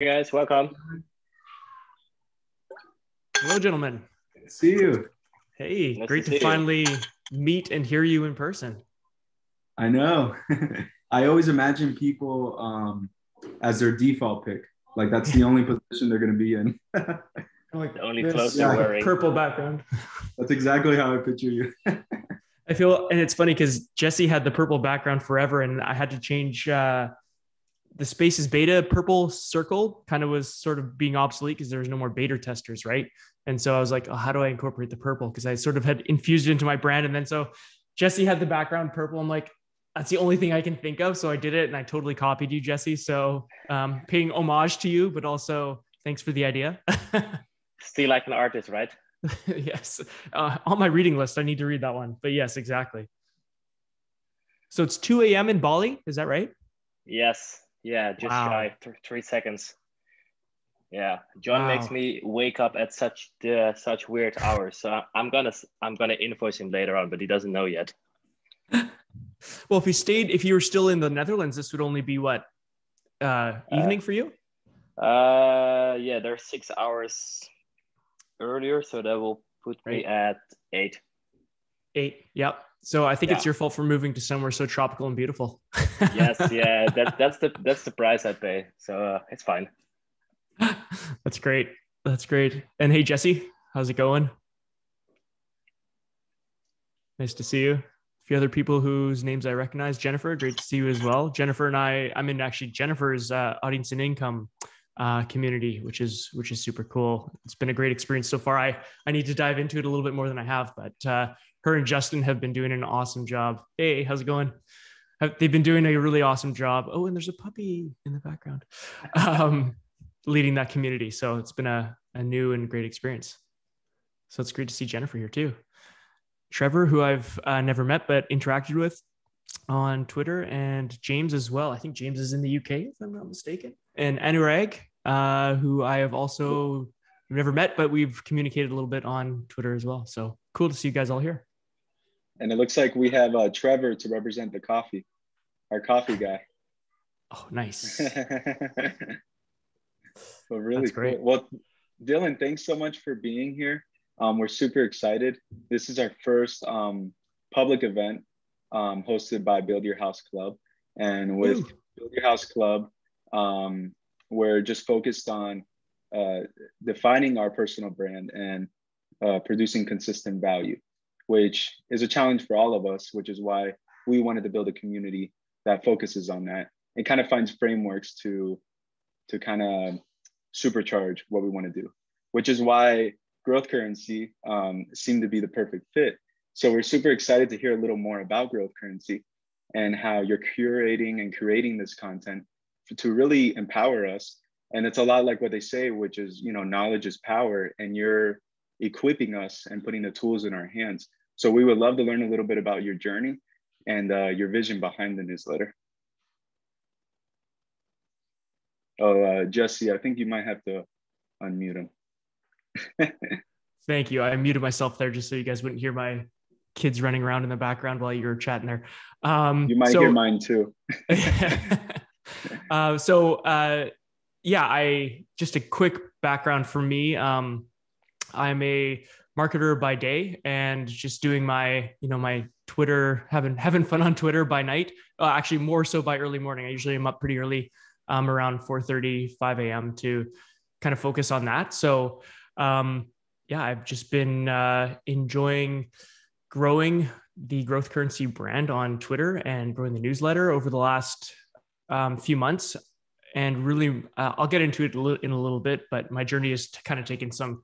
Hey guys, welcome. Hello, gentlemen. See you. Hey, Nice great to to, see you. finally meet and hear you in person. I know. I always imagine people um, as their default pick. Like that's the only position they're going to be in. Like The only this, clothes you're wearing. Purple background. that's exactly how I picture you. I feel, and it's funny because Jesse had the purple background forever, and I had to change uh, the Spaces Beta purple circle. Kind of was sort of being obsolete because there was no more beta testers, right? And so I was like, oh, how do I incorporate the purple? Because I sort of had infused it into my brand, and then so Jesse had the background purple. I'm like, that's the only thing I can think of, so I did it, and I totally copied you, Jesse. So um, paying homage to you, but also thanks for the idea. Still like an artist, right? yes. Uh, on my reading list, I need to read that one. But yes, exactly. So it's 2 a.m. in Bali. Is that right? Yes. Yeah, just Wow. shy th- three seconds. Yeah, John makes me wake up at such uh, such weird hours. So I'm gonna I'm gonna invoice him later on, but he doesn't know yet. Well, if you stayed, if you were still in the Netherlands, this would only be what uh, evening for you? Uh, yeah, they're six hours earlier, so that will put me at eight. Eight. Yep. So I think it's your fault for moving to somewhere so tropical and beautiful. Yes, yeah, that that's the that's the price I pay. So uh, it's fine. That's great. That's great. And hey, Jesse, how's it going? Nice to see you. A few other people whose names I recognize. Jennifer, great to see you as well. Jennifer and I, I'm in actually Jennifer's uh, audience and income uh, community, which is which is super cool. It's been a great experience so far. I I need to dive into it a little bit more than I have, but uh, her and Justin have been doing an awesome job. Hey, how's it going? They've been doing a really awesome job. Oh, and there's a puppy in the background. Um, leading that community. So it's been a, a new and great experience. So it's great to see Jennifer here too. Trevor, who I've uh, never met but interacted with on Twitter, and James as well. I think James is in the UK, if I'm not mistaken. And Anurag, uh, who I have also never met, but we've communicated a little bit on Twitter as well. So cool to see you guys all here. And it looks like we have uh, Trevor to represent the coffee, our coffee guy. Oh, nice. but really That's great. cool. Well, Dylan, thanks so much for being here. Um, we're super excited. This is our first um, public event um, hosted by Build Your House Club. And with Ooh. Build Your House Club, um, we're just focused on uh, defining our personal brand and uh, producing consistent value, which is a challenge for all of us, which is why we wanted to build a community that focuses on that and kind of finds frameworks to to kind of supercharge what we want to do, which is why growth currency um, seemed to be the perfect fit. So we're super excited to hear a little more about growth currency and how you're curating and creating this content to really empower us. And it's a lot like what they say, which is, you know, knowledge is power, and you're equipping us and putting the tools in our hands. So we would love to learn a little bit about your journey and uh, your vision behind the newsletter. Oh, uh, Jesse, I think you might have to unmute him. Thank you. I muted myself there just so you guys wouldn't hear my kids running around in the background while you were chatting there. Um, You might so- hear mine too. uh, so uh, yeah, I just a quick background for me. Um, I'm a marketer by day and just doing my, you know, my Twitter, having having fun on Twitter by night. Uh, actually, more so by early morning. I usually am up pretty early, um, around 4:30, 5 a.m. to kind of focus on that. So um, yeah, I've just been uh, enjoying growing the growth currency brand on Twitter and growing the newsletter over the last um, few months. And really, uh, I'll get into it in a little bit, but my journey is to kind of taking some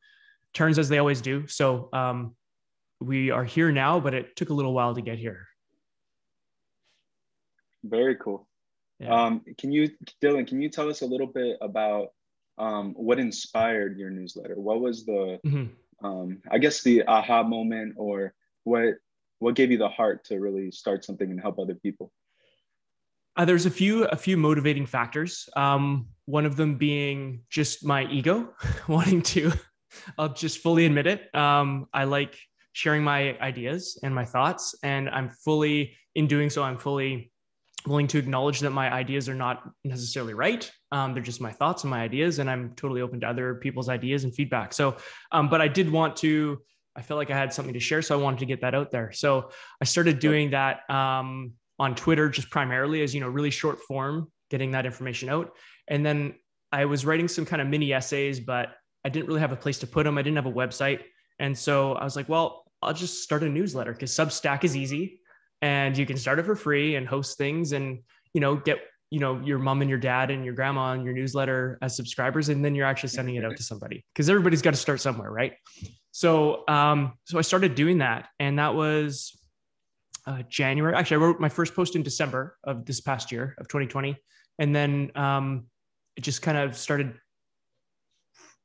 turns as they always do. So um, we are here now, but it took a little while to get here. Very cool. Yeah. Um, can you, Dylan, can you tell us a little bit about um, what inspired your newsletter? What was the, Mhm. um, I guess, the aha moment, or what what gave you the heart to really start something and help other people? Uh, there's a few a few motivating factors. Um, one of them being just my ego, wanting to. I'll just fully admit it. Um, I like sharing my ideas and my thoughts, and I'm fully in doing so. I'm fully willing to acknowledge that my ideas are not necessarily right. Um, they're just my thoughts and my ideas, and I'm totally open to other people's ideas and feedback. So, um, but I did want to. I felt like I had something to share, so I wanted to get that out there. So I started doing that um, on Twitter, just primarily as you know, really short form, getting that information out. And then I was writing some kind of mini essays, but I didn't really have a place to put them. I didn't have a website, and so I was like, well, I'll just start a newsletter because Substack is easy and you can start it for free and host things and you know get you know your mom and your dad and your grandma on your newsletter as subscribers and then you're actually sending it out to somebody because everybody's got to start somewhere right? So um so i started doing that and that was uh, january. Actually i wrote my first post in december of this past year of 2020 and then um it just kind of started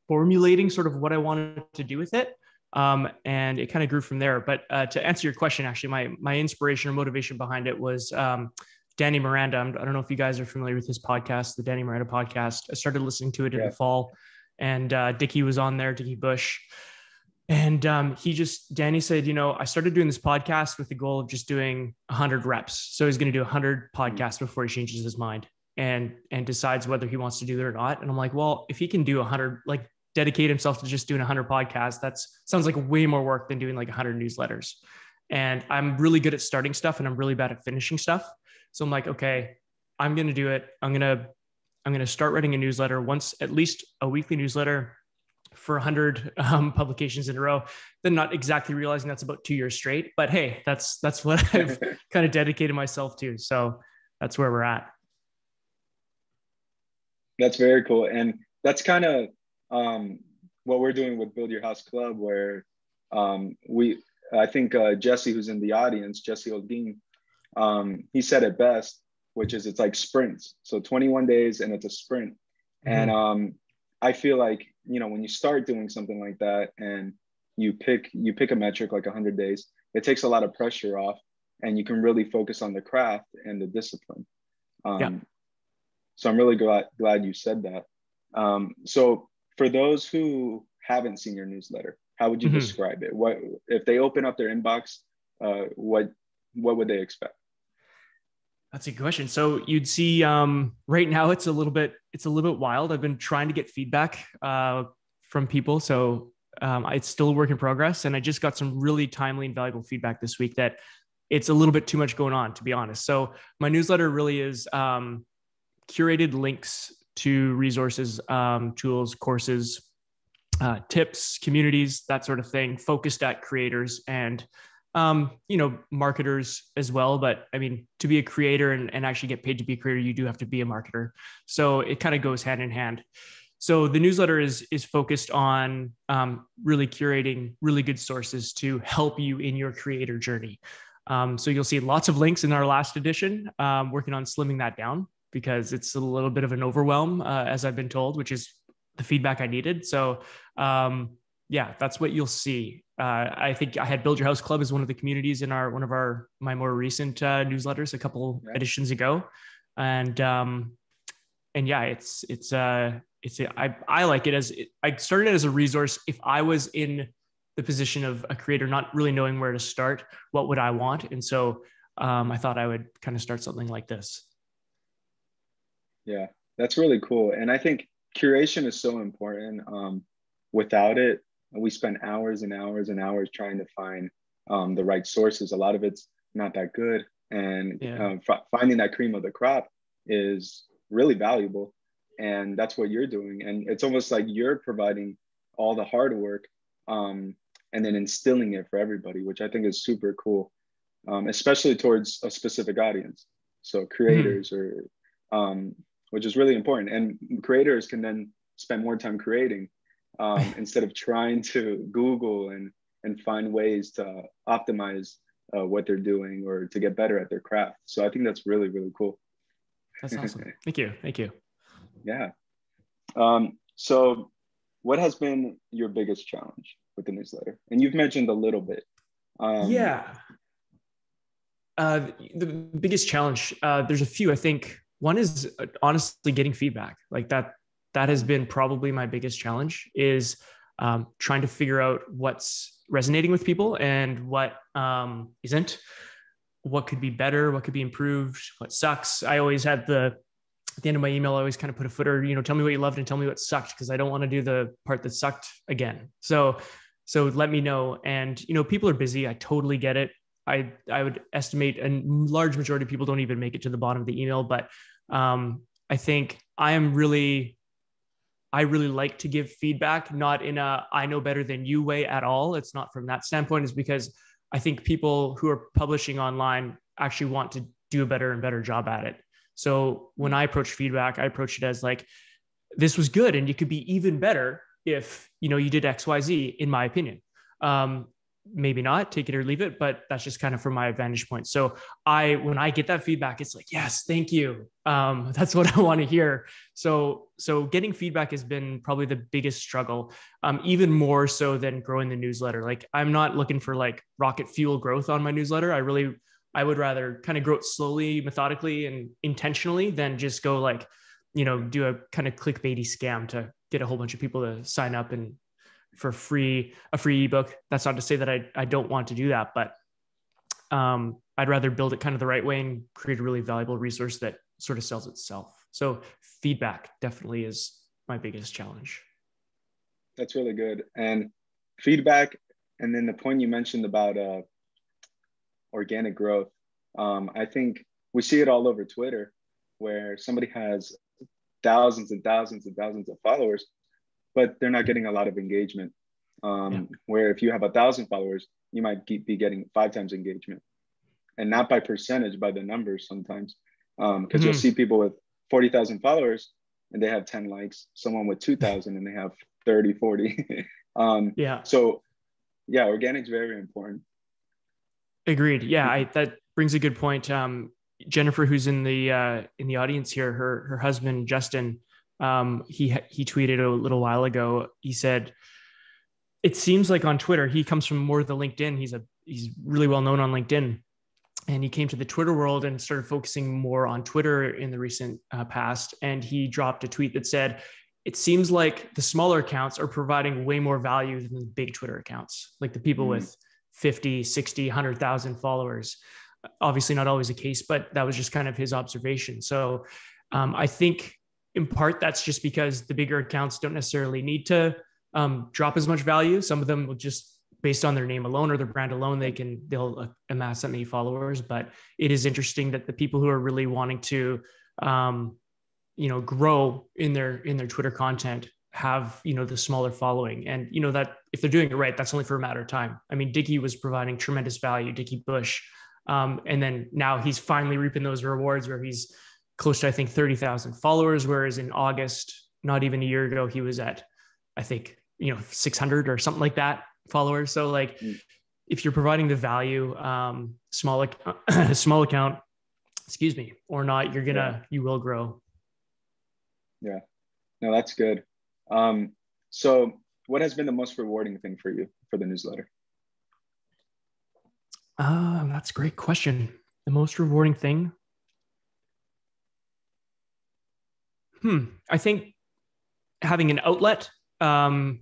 formulating sort of what i wanted to do with it um, and it kind of grew from there. But uh, to answer your question, actually, my my inspiration or motivation behind it was um, Danny Miranda. I don't know if you guys are familiar with his podcast, the Danny Miranda podcast. I started listening to it in yeah. the fall, and uh, Dickie was on there, Dickie Bush. And um, he just, Danny said, you know, I started doing this podcast with the goal of just doing 100 reps. So he's going to do 100 podcasts before he changes his mind and and decides whether he wants to do it or not. And I'm like, well, if he can do 100, like dedicate himself to just doing 100 podcasts that sounds like way more work than doing like 100 newsletters. And i'm really good at starting stuff and i'm really bad at finishing stuff. So i'm like okay i'm going to do it. I'm going to i'm going to start writing a newsletter once at least a weekly newsletter for 100 um, publications in a row. Then not exactly realizing that's about two years straight but hey that's that's what i've kind of dedicated myself to. So that's where we're at. That's very cool. And that's kind of um, what we're doing with Build Your House Club, where um, we, I think uh, Jesse, who's in the audience, Jesse Oldin, um, he said it best, which is it's like sprints. So 21 days and it's a sprint. Mm-hmm. And um, I feel like, you know, when you start doing something like that and you pick, you pick a metric like 100 days, it takes a lot of pressure off and you can really focus on the craft and the discipline. Um, yeah. So I'm really glad, glad you said that. Um, so for those who haven't seen your newsletter, how would you mm-hmm. describe it? What if they open up their inbox? Uh, what what would they expect? That's a good question. So you'd see um, right now it's a little bit it's a little bit wild. I've been trying to get feedback uh, from people, so um, it's still a work in progress. And I just got some really timely and valuable feedback this week that it's a little bit too much going on, to be honest. So my newsletter really is um, curated links to resources, um, tools, courses, uh, tips, communities, that sort of thing, focused at creators and um, you know marketers as well. But I mean, to be a creator and, and actually get paid to be a creator, you do have to be a marketer. So it kind of goes hand in hand. So the newsletter is is focused on um, really curating really good sources to help you in your creator journey. Um, so you'll see lots of links in our last edition. Um, working on slimming that down because it's a little bit of an overwhelm, uh, as I've been told, which is the feedback I needed. So, um, yeah, that's what you'll see. Uh, I think I had Build Your House Club as one of the communities in our one of our my more recent uh, newsletters a couple right. editions ago, and um, and yeah, it's it's uh it's I I like it as it, I started it as a resource. If I was in the position of a creator, not really knowing where to start, what would I want, and so um, I thought I would kind of start something like this. Yeah, that's really cool. And I think curation is so important. Um, without it, we spend hours and hours and hours trying to find um, the right sources. A lot of it's not that good. And yeah. um, f- finding that cream of the crop is really valuable. And that's what you're doing. And it's almost like you're providing all the hard work um, and then instilling it for everybody, which I think is super cool, um, especially towards a specific audience. So creators mm-hmm. or um, which is really important. And creators can then spend more time creating um, instead of trying to Google and and find ways to optimize uh, what they're doing or to get better at their craft. So I think that's really really cool. That's awesome. Thank you. Thank you. Yeah. Um, so, what has been your biggest challenge with the newsletter? And you've mentioned a little bit. Um, yeah. Uh, the biggest challenge, uh, there's a few. I think one is uh, honestly getting feedback like that that has been probably my biggest challenge is um, trying to figure out what's resonating with people and what um, not what could be better, what could be improved, what sucks. I always had the at the end of my email, I always kind of put a footer, you know, tell me what you loved and tell me what sucked because I don't want to do the part that sucked again. So, so let me know. And you know, people are busy. I totally get it. I I would estimate a large majority of people don't even make it to the bottom of the email, but um, I think I am really I really like to give feedback, not in a I know better than you way at all. It's not from that standpoint, is because I think people who are publishing online actually want to do a better and better job at it. So when I approach feedback, I approach it as like, this was good and you could be even better if you know you did XYZ, in my opinion. Um, maybe not take it or leave it but that's just kind of from my vantage point. So i when i get that feedback it's like yes thank you. Um, that's what i want to hear. So so getting feedback has been probably the biggest struggle um, even more so than growing the newsletter. Like i'm not looking for like rocket fuel growth on my newsletter. I really i would rather kind of grow it slowly methodically and intentionally than just go like you know do a kind of clickbaity scam to get a whole bunch of people to sign up and for free a free ebook. That's not to say that I, I don't want to do that, but um, I'd rather build it kind of the right way and create a really valuable resource that sort of sells itself. So feedback definitely is my biggest challenge. That's really good. And feedback, and then the point you mentioned about uh, organic growth. Um, I think we see it all over Twitter, where somebody has thousands and thousands and thousands of followers, but they're not getting a lot of engagement. Um, yeah. Where if you have a thousand followers, you might be getting five times engagement, and not by percentage, by the numbers sometimes. Because um, mm-hmm. you'll see people with forty thousand followers and they have ten likes. Someone with two thousand and they have 30, 40. um, yeah. So, yeah, organic's very important. Agreed. Yeah, I, that brings a good point. Um, Jennifer, who's in the uh, in the audience here, her her husband Justin um, he he tweeted a little while ago. He said, "It seems like on Twitter, he comes from more of the LinkedIn. He's a he's really well known on LinkedIn, and he came to the Twitter world and started focusing more on Twitter in the recent uh, past. And he dropped a tweet that said." It seems like the smaller accounts are providing way more value than the big Twitter accounts, like the people mm-hmm. with 50, 60, 100,000 followers. Obviously, not always the case, but that was just kind of his observation. So um, I think in part that's just because the bigger accounts don't necessarily need to um, drop as much value. Some of them will just based on their name alone or their brand alone they can they'll amass that many followers. But it is interesting that the people who are really wanting to um, you know grow in their in their twitter content have you know the smaller following. And you know that if they're doing it right that's only for a matter of time. I mean Dickie was providing tremendous value Dickie Bush um, and then now he's finally reaping those rewards where he's close to I think thirty thousand followers, whereas in August, not even a year ago, he was at I think you know six hundred or something like that followers. So like, mm. if you're providing the value, um, small small account, excuse me, or not, you're gonna yeah. you will grow. Yeah, no, that's good. Um, so, what has been the most rewarding thing for you for the newsletter? Uh, that's a great question. The most rewarding thing Hmm. I think having an outlet um,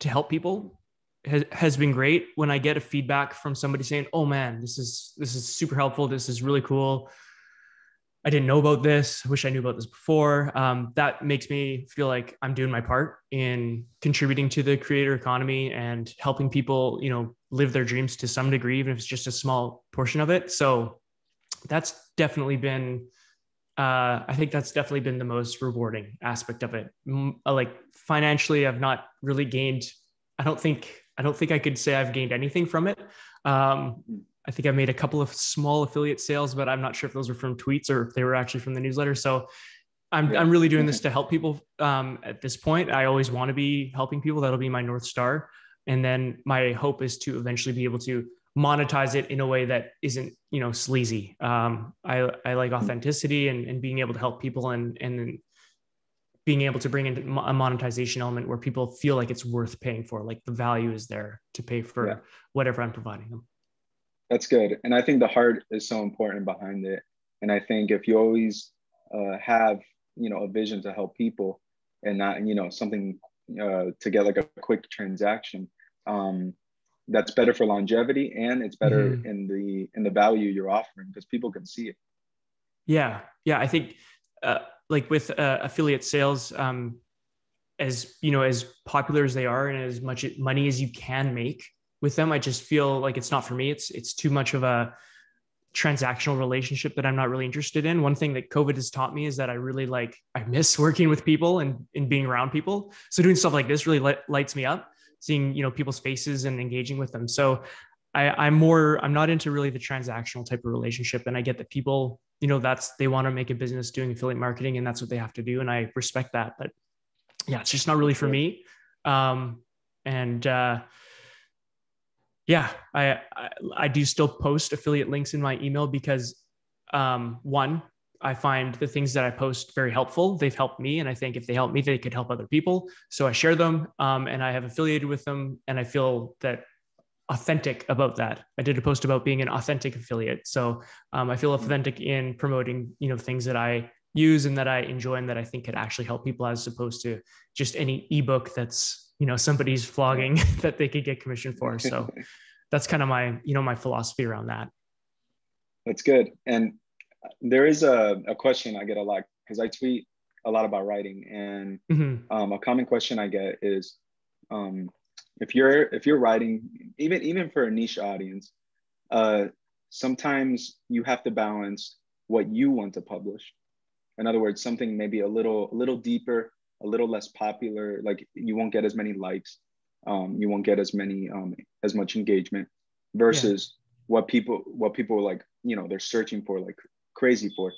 to help people has, has been great. When I get a feedback from somebody saying, "Oh man, this is this is super helpful. This is really cool. I didn't know about this. I wish I knew about this before." Um, that makes me feel like I'm doing my part in contributing to the creator economy and helping people, you know, live their dreams to some degree, even if it's just a small portion of it. So that's definitely been uh, I think that's definitely been the most rewarding aspect of it. Uh, like financially, I've not really gained. I don't think I don't think I could say I've gained anything from it. Um, I think I made a couple of small affiliate sales, but I'm not sure if those were from tweets or if they were actually from the newsletter. So I'm. I'm really doing this to help people. Um, at this point, I always want to be helping people. That'll be my north star. And then my hope is to eventually be able to monetize it in a way that isn't you know sleazy. Um, I, I like authenticity and, and being able to help people and and being able to bring in a monetization element where people feel like it's worth paying for like the value is there to pay for yeah. whatever i'm providing them. That's good. And i think the heart is so important behind it. And i think if you always uh, have you know a vision to help people and not you know something uh, to get like a quick transaction um, that's better for longevity and it's better Mhm. in the in the value you're offering because people can see it Yeah, yeah. I think uh, like with uh, affiliate sales, um, as you know, as popular as they are and as much money as you can make with them, I just feel like it's not for me. It's it's too much of a transactional relationship that I'm not really interested in. One thing that COVID has taught me is that I really like I miss working with people and and being around people. So doing stuff like this really light, lights me up. Seeing you know people's faces and engaging with them. So I, I'm more, I'm not into really the transactional type of relationship. And I get that people, you know, that's, they want to make a business doing affiliate marketing and that's what they have to do. And I respect that, but yeah, it's just not really for me. Um, and, uh, yeah, I, I, I do still post affiliate links in my email because, um, one, I find the things that I post very helpful. They've helped me. And I think if they help me, they could help other people. So I share them um, and I have affiliated with them. And I feel that authentic about that. I did a post about being an authentic affiliate. So um, I feel authentic in promoting, you know, things that I use and that I enjoy and that I think could actually help people as opposed to just any ebook that's, you know, somebody's flogging that they could get commission for. So that's kind of my, you know, my philosophy around that. That's good. And there is a, a question I get a lot because I tweet a lot about writing. And Mhm. um, a common question I get is um, if you're if you're writing, even even for a niche audience, uh, sometimes you have to balance what you want to publish. In other words, something maybe a little a little deeper, a little less popular. Like you won't get as many likes, um, you won't get as many um, as much engagement, versus what people what people like you know they're searching for like crazy for.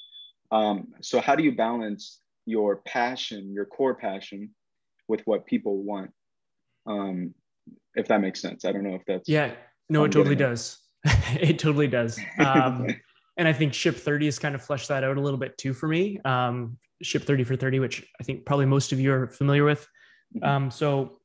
Um, so how do you balance your passion, your core passion, with what people want? Um, if that makes sense. I don't know if that's Yeah, no, it totally getting it. does. it totally does. Um, and I think Ship 30 has kind of fleshed that out a little bit too for me. Um, Ship 30 for 30, which I think probably most of you are familiar with. Mhm. Um, so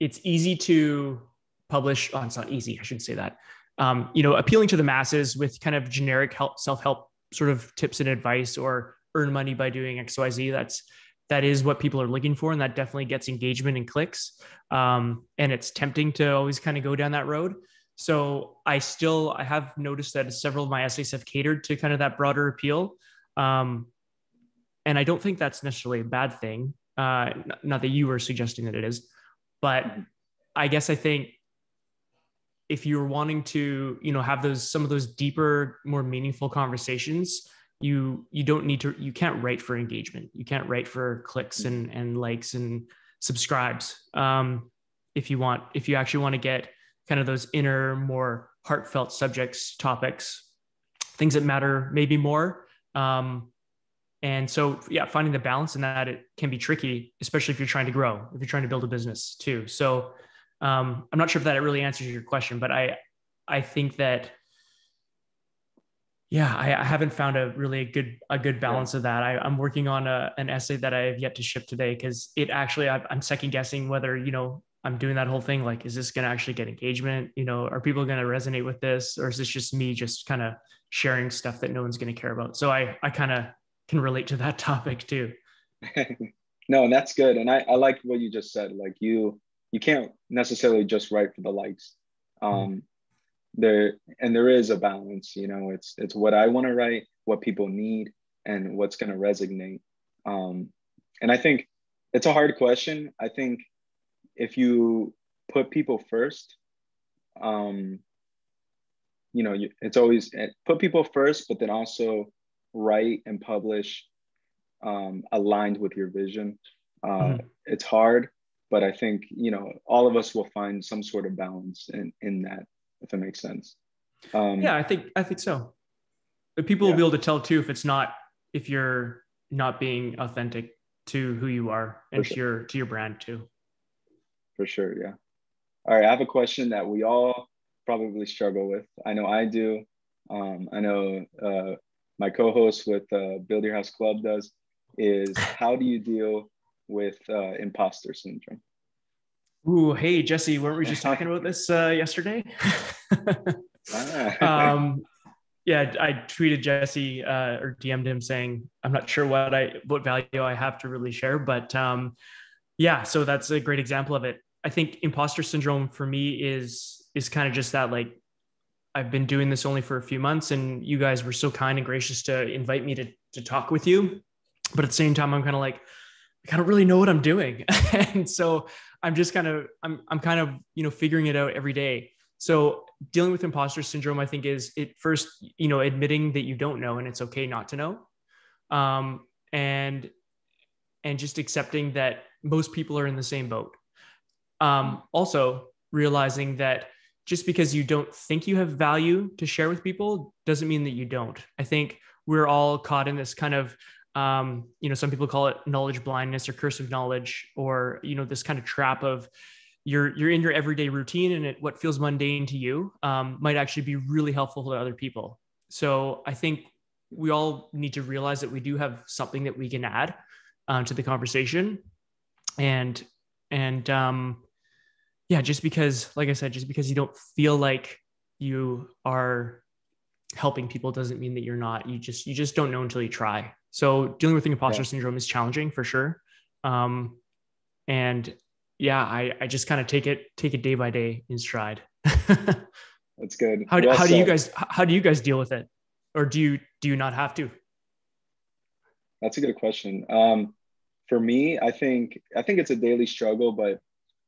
it's easy to publish. Oh, it's not easy. I shouldn't say that. Um, you know, appealing to the masses with kind of generic help, self-help sort of tips and advice or earn money by doing XYZ. That's that is what people are looking for, and that definitely gets engagement and clicks. Um, and it's tempting to always kind of go down that road. So I still I have noticed that several of my essays have catered to kind of that broader appeal. Um, and I don't think that's necessarily a bad thing. Uh, not that you were suggesting that it is, but I guess I think if you're wanting to, you know, have those some of those deeper, more meaningful conversations, you you don't need to. You can't write for engagement. You can't write for clicks and and likes and subscribes. Um, if you want, if you actually want to get kind of those inner, more heartfelt subjects, topics, things that matter maybe more. Um, and so, yeah, finding the balance in that it can be tricky, especially if you're trying to grow, if you're trying to build a business too. So, um, I'm not sure if that really answers your question, but I, I think that, yeah, I, I haven't found a really a good a good balance of that. I, I'm working on a, an essay that I have yet to ship today because it actually I, I'm second guessing whether you know I'm doing that whole thing. Like, is this going to actually get engagement? You know, are people going to resonate with this, or is this just me just kind of sharing stuff that no one's going to care about? So I I kind of can relate to that topic too. no, and that's good. And I, I like what you just said. Like you you can't necessarily just write for the likes. Um there and there is a balance, you know, it's it's what I want to write, what people need, and what's gonna resonate. Um and I think it's a hard question. I think if you put people first, um, you know, you, it's always eh, put people first, but then also write and publish um, aligned with your vision. Uh, Mhm. It's hard, but I think you know all of us will find some sort of balance in in that, if it makes sense. Um, Yeah, I think I think so. But people Yeah. will be able to tell too if it's not if you're not being authentic to who you are and For to your to your brand too. for sure. Yeah. All right. I have a question that we all probably struggle with. I know I do. Um, I know uh, my co-host with uh, Build Your House Club does. Is how do you deal with uh, imposter syndrome? Ooh, hey Jesse, weren't we just talking about this uh, yesterday? Ah. um, yeah, I tweeted Jesse uh, or DM'd him saying I'm not sure what I what value I have to really share, but um, yeah, so that's a great example of it. I think imposter syndrome for me is is kind of just that like I've been doing this only for a few months and you guys were so kind and gracious to invite me to to talk with you. But at the same time, I'm kind of like, I don't really know what I'm doing. and so I'm just kind of I'm I'm kind of, you know, figuring it out every day. So dealing with imposter syndrome, I think is it first, you know, admitting that you don't know and it's okay not to know. Um, and and just accepting that most people are in the same boat. Um, also realizing that just because you don't think you have value to share with people doesn't mean that you don't. I think we're all caught in this kind of um, you know, some people call it knowledge blindness or curse of knowledge, or you know, this kind of trap of you're you're in your everyday routine and it, what feels mundane to you um, might actually be really helpful to other people. So I think we all need to realize that we do have something that we can add uh, to the conversation, and and um, yeah, just because, like I said, just because you don't feel like you are helping people doesn't mean that you're not. You just you just don't know until you try. So dealing with the imposter yeah. syndrome is challenging for sure. Um, and yeah, I I just kind of take it take it day by day in stride. That's good. How, well how do you guys how do you guys deal with it, or do you do you not have to? That's a good question. Um, for me, I think I think it's a daily struggle, but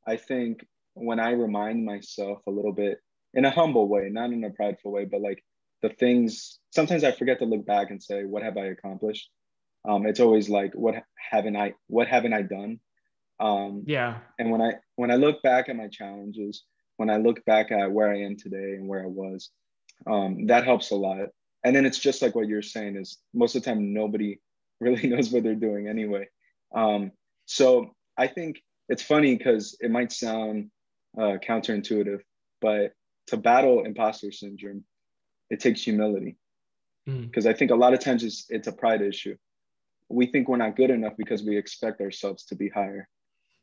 I think when I remind myself a little bit in a humble way, not in a prideful way, but like the things, sometimes I forget to look back and say, what have I accomplished? Um, it's always like, what haven't I, what haven't I done? Um, yeah. And when I, when I look back at my challenges, when I look back at where I am today and where I was, um, that helps a lot. And then it's just like what you're saying is most of the time, nobody really knows what they're doing anyway. Um, so I think it's funny because it might sound uh, counterintuitive, but to battle imposter syndrome, it takes humility. Because mm. I think a lot of times it's, it's a pride issue. We think we're not good enough because we expect ourselves to be higher.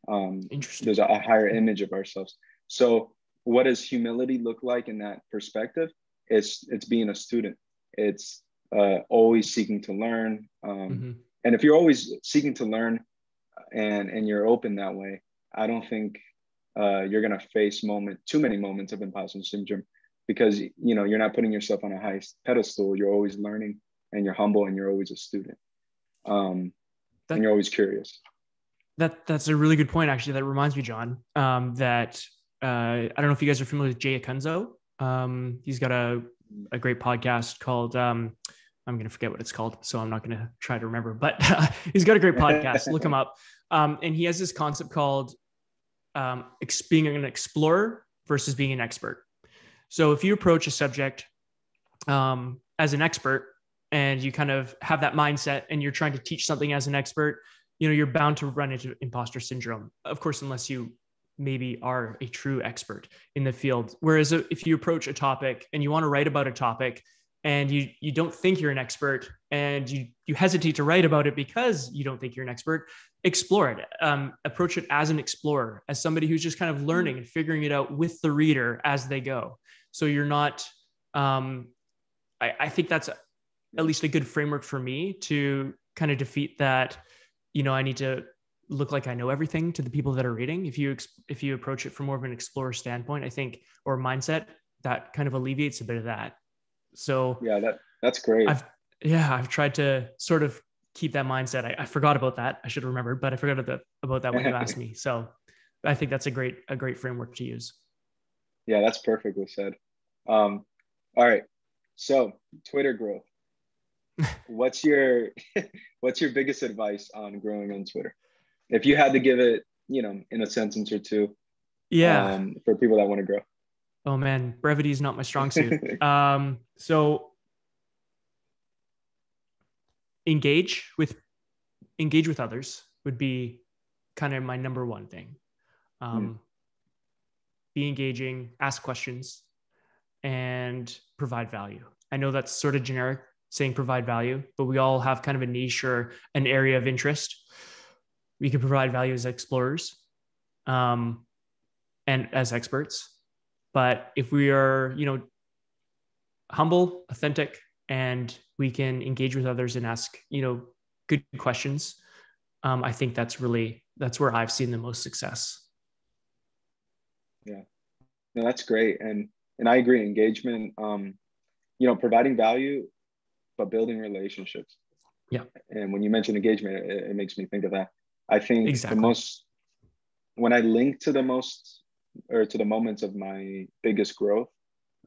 Um, Interesting. There's a, a higher image of ourselves. So, what does humility look like in that perspective? It's it's being a student. It's uh, always seeking to learn. Um, mm-hmm. And if you're always seeking to learn, and and you're open that way, I don't think uh, you're going to face moment too many moments of imposter syndrome because you know you're not putting yourself on a high pedestal. You're always learning and you're humble and you're always a student. Um, that, and you're always curious. That that's a really good point actually. That reminds me john um, that uh, i don't know if you guys are familiar with jay Acunzo. Um, he's got a, a great podcast called um, i'm going to forget what it's called so i'm not going to try to remember but uh, he's got a great podcast. Look him up. Um, and he has this concept called um, being an explorer versus being an expert. So if you approach a subject um, as an expert and you kind of have that mindset and you're trying to teach something as an expert, you know, you're bound to run into imposter syndrome. Of course, unless you maybe are a true expert in the field. Whereas if you approach a topic and you want to write about a topic and you you don't think you're an expert and you you hesitate to write about it because you don't think you're an expert explore it um, approach it as an explorer as somebody who's just kind of learning and figuring it out with the reader as they go so you're not um, I, I think that's at least a good framework for me to kind of defeat that you know i need to look like i know everything to the people that are reading if you if you approach it from more of an explorer standpoint i think or mindset that kind of alleviates a bit of that so yeah that that's great i've yeah i've tried to sort of keep that mindset. I, I forgot about that. I should remember, but I forgot about, about that when you asked me. So I think that's a great, a great framework to use. Yeah, that's perfectly said. Um, all right. So Twitter growth. what's your what's your biggest advice on growing on Twitter? If you had to give it, you know, in a sentence or two. Yeah. Um, for people that want to grow. Oh man, brevity is not my strong suit. um, so engage with engage with others would be kind of my number one thing um, mm. Be engaging ask questions and provide value. I know that's sort of generic saying provide value but we all have kind of a niche or an area of interest. We can provide value as explorers um, and as experts. But if we are you know humble authentic and we can engage with others and ask you know good questions um, i think that's really that's where i've seen the most success Yeah, no, that's great, and and I agree. Engagement, um, you know, providing value, but building relationships. Yeah. And when you mention engagement, it, it makes me think of that. I think Exactly. the most when I link to the most or to the moments of my biggest growth,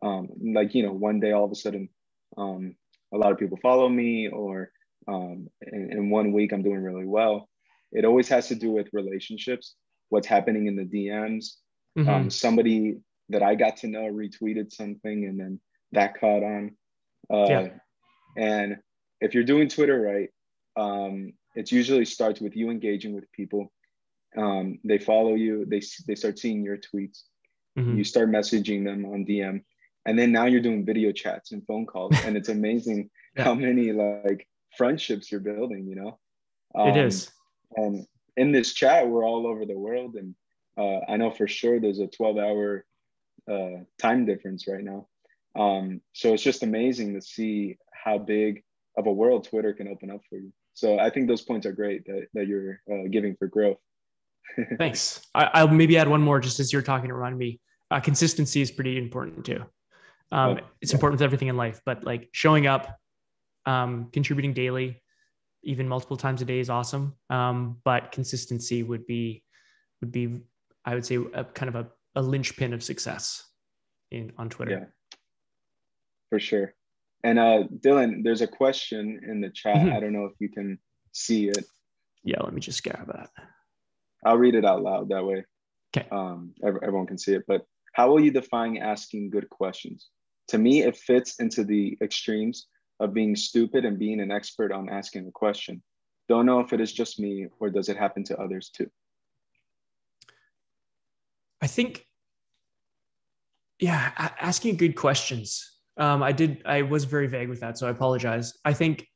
um, like you know, one day all of a sudden, um, a lot of people follow me, or um, in, in one week I'm doing really well. It always has to do with relationships. What's happening in the DMs? Mhm. Um, somebody that I got to know retweeted something, and then that caught on. Uh, Yeah. And if you're doing Twitter right, um, it usually starts with you engaging with people. Um, they follow you. They they start seeing your tweets. Mhm. You start messaging them on DM, and then now you're doing video chats and phone calls, and it's amazing Yeah. how many like friendships you're building. You know, it Um, is. and in this chat we're all over the world and uh, i know for sure there's a 12 hour uh, time difference right now um, so it's just amazing to see how big of a world twitter can open up for you so i think those points are great that, that you're uh, giving for growth Thanks. I, I'll maybe add one more just as you're talking to remind me. Uh, consistency is pretty important too. Um, Oh, it's yeah. important with everything in life, but like showing up, um, contributing daily, even multiple times a day is awesome. Um, but consistency would be, would be, I would say, a kind of a, a linchpin of success in on Twitter. yeah for sure and uh, dylan there's a question in the chat Mhm. i don't know if you can see it Yeah. Let me just grab that. I'll read it out loud that way. Okay. Um, everyone can see it. But how will you define asking good questions? To me, it fits into the extremes of being stupid and being an expert on asking a question. Don't know if it is just me or does it happen to others too. I think, yeah, asking good questions. Um, I did. I was very vague with that, so I apologize. I think,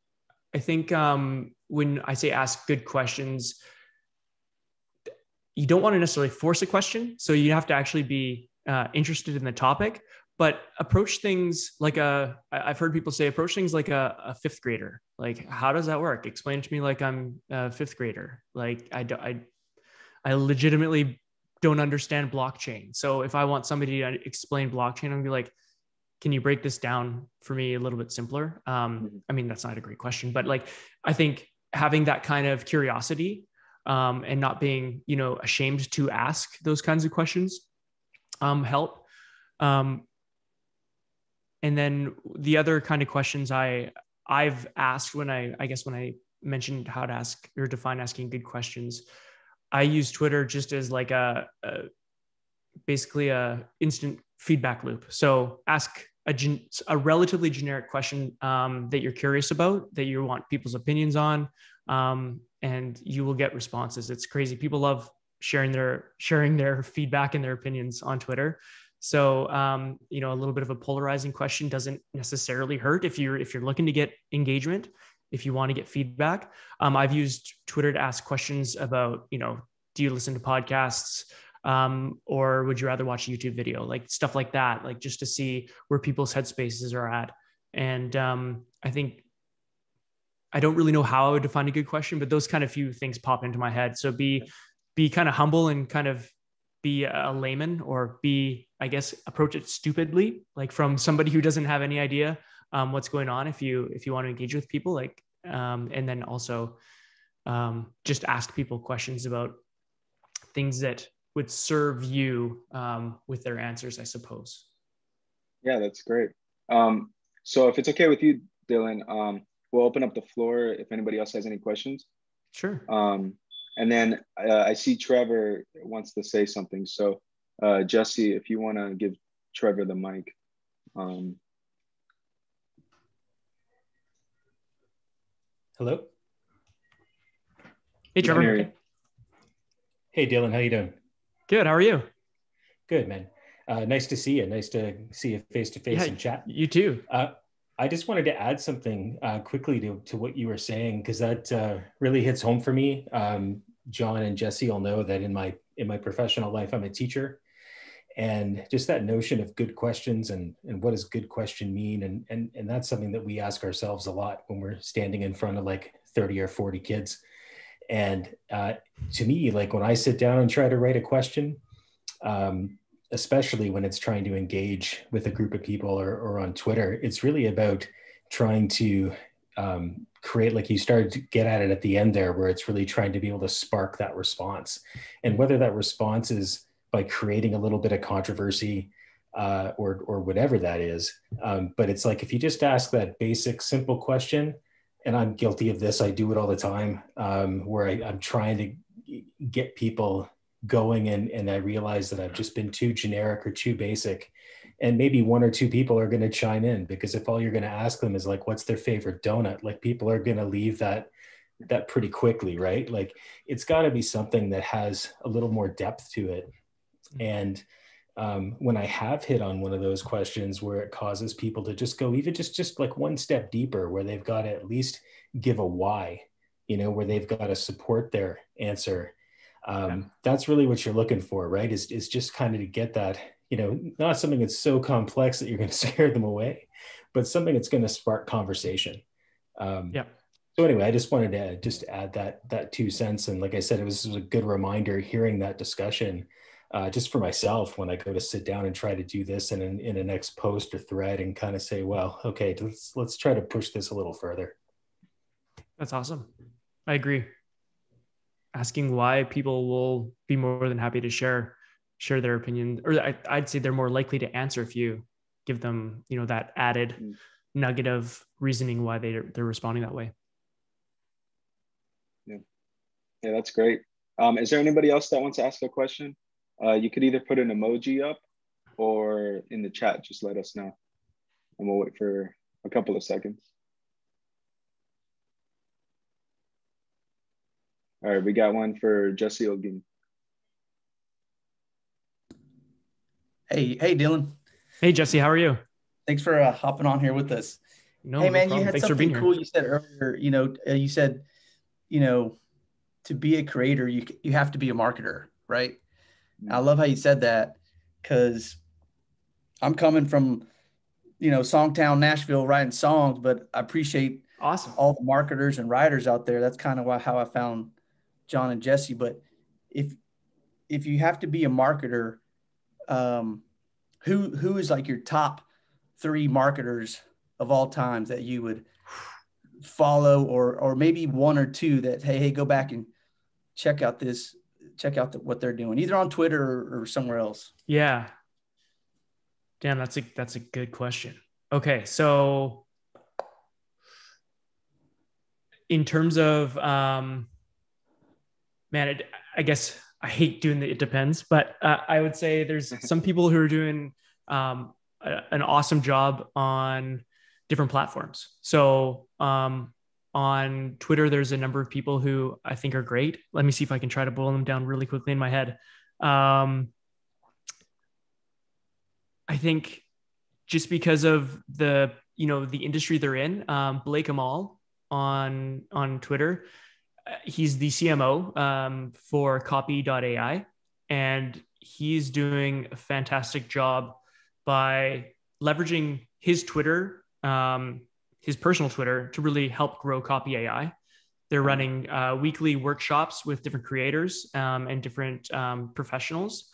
I think um, when I say ask good questions, you don't want to necessarily force a question. So you have to actually be uh, interested in the topic, but approach things like a. I've heard people say approach things like a, a fifth grader. Like, how does that work? Explain to me like I'm a fifth grader. Like I, I, I legitimately don't understand blockchain. So if I want somebody to explain blockchain, I'm gonna be like, can you break this down for me a little bit simpler? Um, Mhm. I mean, that's not a great question, but like, I think having that kind of curiosity um, and not being, you know, ashamed to ask those kinds of questions um, help. Um, and then the other kind of questions I I've asked when I I guess when I mentioned how to ask or define asking good questions, I use Twitter just as like a, a basically a instant feedback loop. So ask a, gen, a relatively generic question um, that you're curious about, that you want people's opinions on, um, and you will get responses. It's crazy. People love sharing their sharing their feedback and their opinions on Twitter. So um, you know, a little bit of a polarizing question doesn't necessarily hurt if you're if you're looking to get engagement. If you want to get feedback, um, I've used Twitter to ask questions about, you know, do you listen to podcasts? Um, or would you rather watch a YouTube video? Like stuff like that, like just to see where people's headspaces are at. And um, I think I don't really know how I would define a good question, but those kind of few things pop into my head. So be be kind of humble and kind of be a layman or be, I guess, approach it stupidly, like from somebody who doesn't have any idea um, what's going on. If you if you want to engage with people, like, um, and then also um, just ask people questions about things that would serve you um, with their answers, I suppose. Yeah, that's great. Um, so if it's okay with you, Dylan, um, we'll open up the floor if anybody else has any questions. Sure. Um, and then uh, I see Trevor wants to say something. So uh, Jesse, if you want to give Trevor the mic. Um, Hello. Hey, We can hear Trevor. you. Hey, Dylan. How you doing? Good. How are you? Good, man. Uh, nice to see you. Nice to see you face to face Yeah. and chat. You too. Uh, I just wanted to add something uh, quickly to, to what you were saying because that uh, really hits home for me. Um, John and Jesse all know that in my in my professional life, I'm a teacher, and just that notion of good questions and and what does good question mean, and and and that's something that we ask ourselves a lot when we're standing in front of like 30 or 40 kids. And uh, to me, like when I sit down and try to write a question, um, especially when it's trying to engage with a group of people or, or on Twitter, it's really about trying to um, create, like you started to get at it at the end there, where it's really trying to be able to spark that response. And whether that response is by creating a little bit of controversy uh, or, or whatever that is. Um, but it's like if you just ask that basic, simple question, and I'm guilty of this, I do it all the time, um, where I, I'm trying to get people going and, and I realize that I've just been too generic or too basic. And maybe one or two people are going to chime in because if all you're going to ask them is like, what's their favorite donut? Like people are going to leave that that pretty quickly, right? Like it's got to be something that has a little more depth to it. And um, when I have hit on one of those questions where it causes people to just go even just just like one step deeper, where they've got to at least give a why, you know, where they've got to support their answer um, yeah. that's really what you're looking for right? Is, is just kind of to get that you know not something that's so complex that you're going to scare them away but something that's going to spark conversation um, yeah. so anyway i just wanted to just add that that two cents. And like i said it was, it was a good reminder hearing that discussion uh, just for myself when i go to sit down and try to do this in, an, in a next post or thread and kind of say well okay let's let's try to push this a little further. That's awesome. I agree. Asking why people will be more than happy to share share their opinion or I, i'd say they're more likely to answer if you give them you know that added mm. nugget of reasoning why they, they're responding that way. Yeah. Yeah that's great. Um, is there anybody else that wants to ask a question uh, you could either put an emoji up or in the chat just let us know and we'll wait for a couple of seconds All right, we got one for Jesse Olguin. Hey, hey, Dylan. Hey, Jesse, how are you? Thanks for uh, hopping on here with us. No, hey, man, no you had Thanks something cool you said earlier. You know, uh, you said, you know, to be a creator, you you have to be a marketer, right? I love how you said that because I'm coming from, you know, Songtown, Nashville, writing songs, but I appreciate awesome all the marketers and writers out there. That's kind of why, how I found John and Jesse, but if if you have to be a marketer, um, who who is like your top three marketers of all times that you would follow, or or maybe one or two that hey hey go back and check out this check out the, what they're doing either on Twitter or, or somewhere else. Yeah, Damn, that's a that's a good question. Okay, so in terms of um, man, it, I guess I hate doing the it depends, but uh, I would say there's some people who are doing um, a, an awesome job on different platforms. So um, on Twitter, there's a number of people who I think are great. Let me see if I can try to boil them down really quickly in my head. Um, I think just because of the you know the industry they're in, um, Blake Emal on on Twitter he's the CMO um, for Copy.ai, and he's doing a fantastic job by leveraging his Twitter, um, his personal Twitter, to really help grow Copy AI. They're running uh, weekly workshops with different creators um, and different um, professionals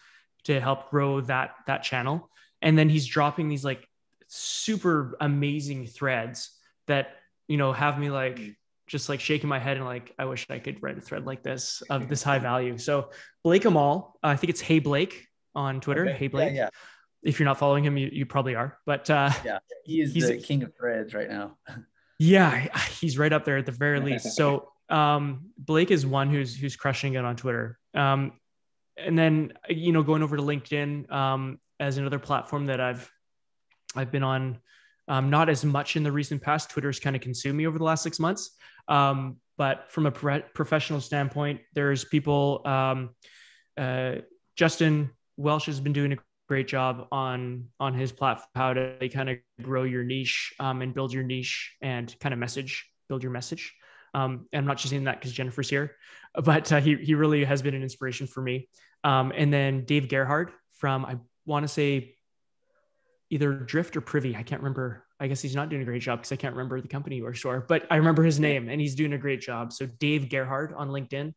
to help grow that that channel. And then he's dropping these like super amazing threads that you know have me like just like shaking my head and like, I wish I could write a thread like this of this high value. So Blake Emal, I think it's Hey Blake on Twitter. Okay. Hey Blake. Yeah, yeah, If you're not following him, you, you probably are. But uh, yeah, he is he's the king of threads right now. yeah, he's right up there at the very least. So um, Blake is one who's who's crushing it on Twitter. Um, and then you know, going over to LinkedIn um, as another platform that I've I've been on. Um, not as much in the recent past. Twitter's kind of consumed me over the last six months. Um, but from a pro- professional standpoint, there's people. Um, uh, Justin Welsh has been doing a great job on on his platform how to kind of grow your niche um, and build your niche and kind of message build your message. Um, and I'm not just saying that because Jennifer's here, but uh, he he really has been an inspiration for me. Um, and then Dave Gerhardt from I want to say either Drift or Privy. I can't remember I guess he's not doing a great job because I can't remember the company or store, but I remember his name and he's doing a great job. So Dave Gerhardt on LinkedIn,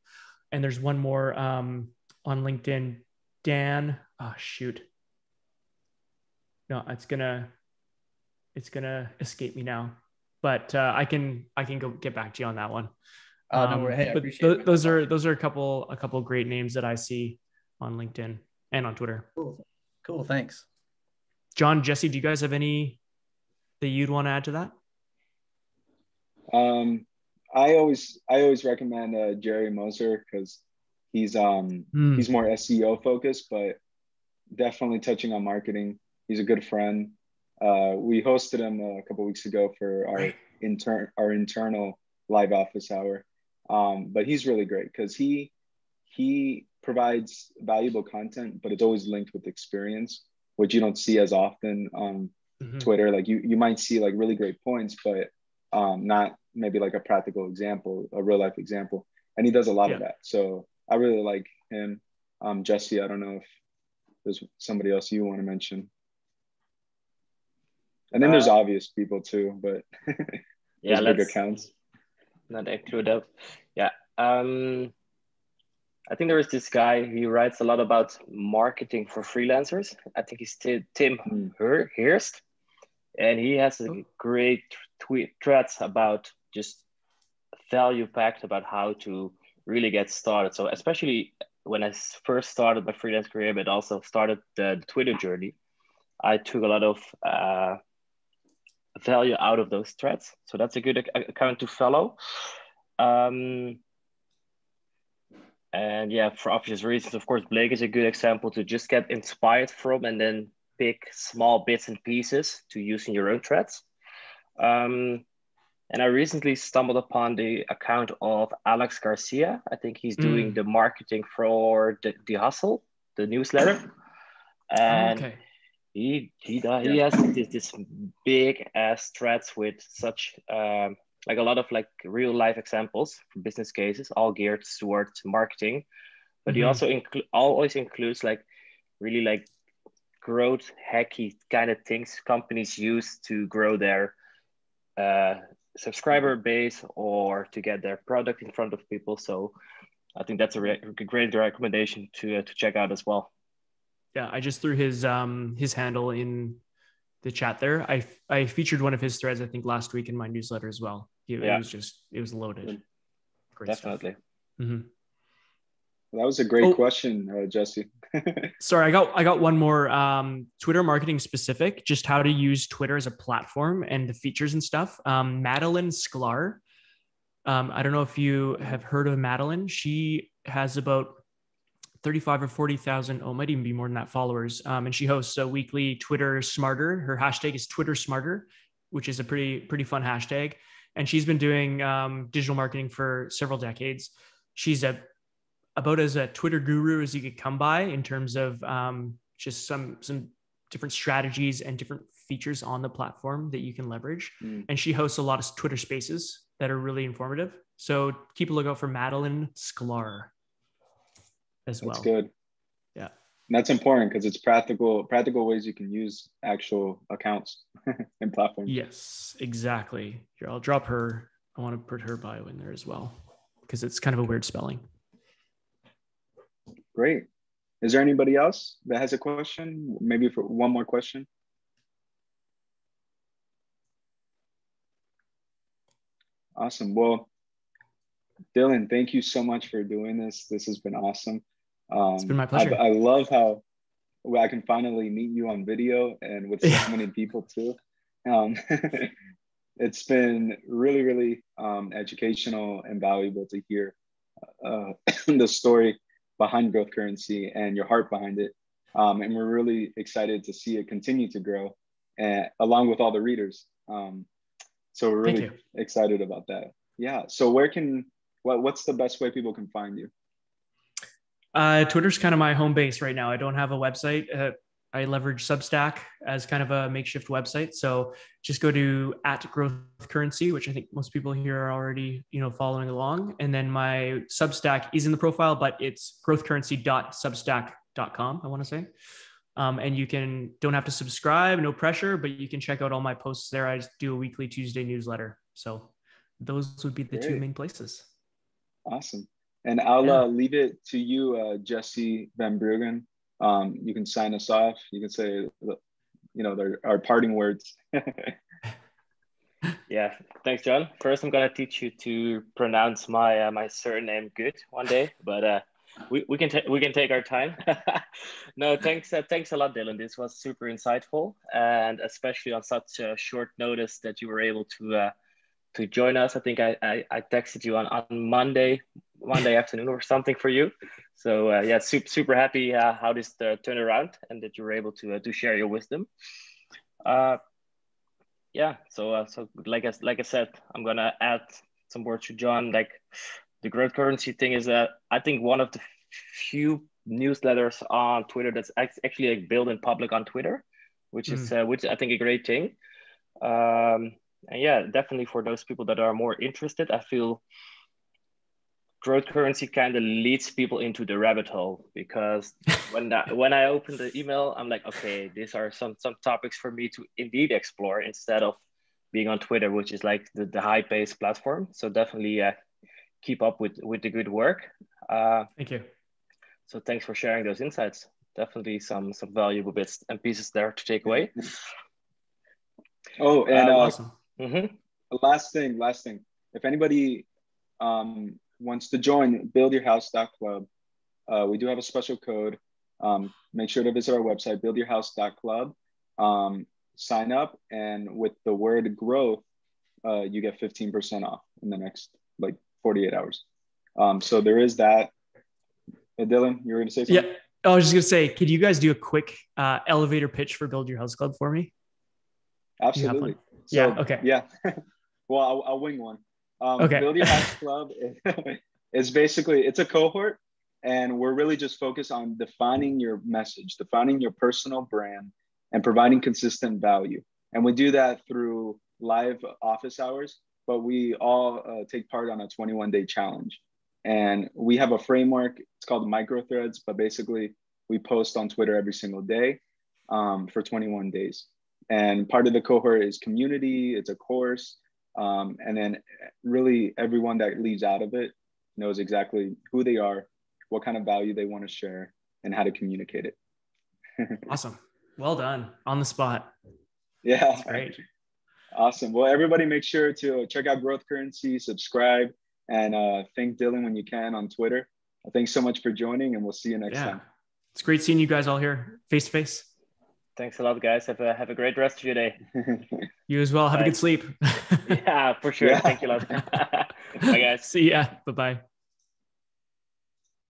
and there's one more um, on LinkedIn, Dan. Oh shoot, no, it's gonna it's gonna escape me now. But uh, I can I can go get back to you on that one. Uh, no, Um, hey, I but appreciate tho- it. those are those are a couple a couple great names that I see on LinkedIn and on Twitter. cool. Cool. Thanks. John, Jesse, do you guys have any that you'd want to add to that? Um, I always I always recommend uh, Jerry Moser because he's um Hmm. he's more SEO focused, but definitely touching on marketing. He's a good friend. Uh, we hosted him a couple weeks ago for our intern our internal live office hour. Um, but he's really great because he he provides valuable content, but it's always linked with experience, which you don't see as often on Mhm. Twitter. Like you you might see like really great points, but um, not maybe like a practical example, a real life example. And he does a lot of that. So I really like him. Um, Jesse, I don't know if there's somebody else you want to mention. And then there's Uh, obvious people too, but Yeah, those big accounts. not include that. Yeah. Um, I think there is this guy. He writes a lot about marketing for freelancers. I think he's Ti- Tim Hmm. Her- Hirst, and he has a Oh. great tweet threads about just value packed about how to really get started. So especially when I first started my freelance career, but also started the, the Twitter journey, I took a lot of uh, value out of those threads. So that's a good account to follow. Um, and yeah, for obvious reasons, of course, Blake is a good example to just get inspired from and then pick small bits and pieces to use in your own threads. Um, and I recently stumbled upon the account of Alex Garcia. I think he's doing Mm. the marketing for the, the Hustle, the newsletter. And okay. He he does, he has this, this big ass threads with such um, like a lot of like real life examples business cases, all geared towards marketing. But he Mhm. also include always includes like really like growth hacky kind of things companies use to grow their uh, subscriber base or to get their product in front of people. So I think that's a, re- a great recommendation to uh, to check out as well. Yeah, I just threw his um his handle in the chat there. I I featured one of his threads I think last week in my newsletter as well. It, it was just it was loaded. Great Definitely. hmm That was a great Oh. question, uh, Jesse. Sorry, I got I got one more um, Twitter marketing specific, just how to use Twitter as a platform and the features and stuff. Um, Madalyn Sklar. Um, I don't know if you have heard of Madalyn. She has about 35 or 40,000, oh, might even be more than that followers. Um, and she hosts a weekly Twitter Smarter. Her hashtag is Twitter Smarter, which is a pretty, pretty fun hashtag. And she's been doing um, digital marketing for several decades. She's a about as a Twitter guru as you could come by in terms of um, just some some different strategies and different features on the platform that you can leverage. Mm. And she hosts a lot of Twitter spaces that are really informative. So keep a lookout for Madalyn Sklar as That's good. Yeah. And that's important because it's practical practical ways you can use actual accounts and platforms. Yes, exactly. Here, I'll drop her. I want to put her bio in there as well because it's kind of a weird spelling. Great. Is there anybody else that has a question? Maybe for one more question. Awesome. Well, Dylan, thank you so much for doing this. This has been awesome. Um, It's been my pleasure. I, I love how I can finally meet you on video and with so Yeah. many people too. Um, it's been really, really um, educational and valuable to hear uh, the story behind growth currency and your heart behind it. Um, and we're really excited to see it continue to grow and along with all the readers. Um, so we're really excited about that. Yeah. So where can, what, what's the best way people can find you? Uh, Twitter's kind of my home base right now. I don't have a website. Uh, I leverage Substack as kind of a makeshift website. So just go to at growth currency, which I think most people here are already, you know, following along. And then my Substack is in the profile, but it's growthcurrency.substack.com, I want to say. Um, and you can don't have to subscribe, no pressure, but you can check out all my posts there. I do a weekly Tuesday newsletter. So those would be the two main places. Awesome. And I'll Yeah. uh, leave it to you, uh, Jesse Van Bruggen. Um, you can sign us off. You can say you know, our parting words. yeah, thanks, John. First, I'm gonna teach you to pronounce my uh, my surname good one day, but uh, we, we can take we can take our time. no, thanks uh, thanks a lot, Dylan. This was super insightful, and especially on such a short notice that you were able to uh, to join us. I think I, I, I texted you on, on Monday Monday afternoon or something for you. So uh, yeah, super super happy uh, how this uh, turned around and that you were able to uh, to share your wisdom. Uh, yeah, so uh, so like I like I said, I'm gonna add some words to John. Like the growth currency thing is that I think one of the few newsletters on Twitter that's actually like built in public on Twitter, which is mm. uh, which I think a great thing. Um, and yeah, definitely for those people that are more interested, I feel growth currency kind of leads people into the rabbit hole because when that when I open the email, I'm like, okay, these are some some topics for me to indeed explore instead of being on Twitter, which is like the, the high paced platform. So definitely uh, keep up with with the good work. Uh, Thank you. So thanks for sharing those insights. Definitely some some valuable bits and pieces there to take away. Oh, and uh, awesome. Mm-hmm. Last thing, last thing. If anybody um, wants to join Build Your House Club, uh, we do have a special code. Um, make sure to visit our website, buildyourhouse.club. Um, sign up, and with the word growth, uh, you get 15% off in the next like 48 hours. Um, so there is that. Hey, Dylan, you were going to say something? Yeah. I was just going to say, could you guys do a quick uh, elevator pitch for Build Your House Club for me? Absolutely. So, yeah. Okay. Yeah. well, I'll, I'll wing one. Um, okay. Build Your House Club is basically it's a cohort, and we're really just focused on defining your message, defining your personal brand, and providing consistent value. And we do that through live office hours, but we all uh, take part on a 21 day challenge. And we have a framework. It's called micro threads, but basically we post on Twitter every single day um, for 21 days. And part of the cohort is community. It's a course. Um, and then really everyone that leaves out of it knows exactly who they are, what kind of value they want to share, and how to communicate it. awesome. Well done on the spot. Yeah. That's great. Awesome. Well, everybody make sure to check out Growth Currency, subscribe, and uh, thank Dylan when you can on Twitter. Thanks so much for joining, and we'll see you next yeah. time. It's great seeing you guys all here face to face. Thanks a lot, guys. Have a have a great rest of your day. you as well. Have Bye. a good sleep. yeah, for sure. Yeah. Thank you a lot. Bye, guys. See ya. Bye bye.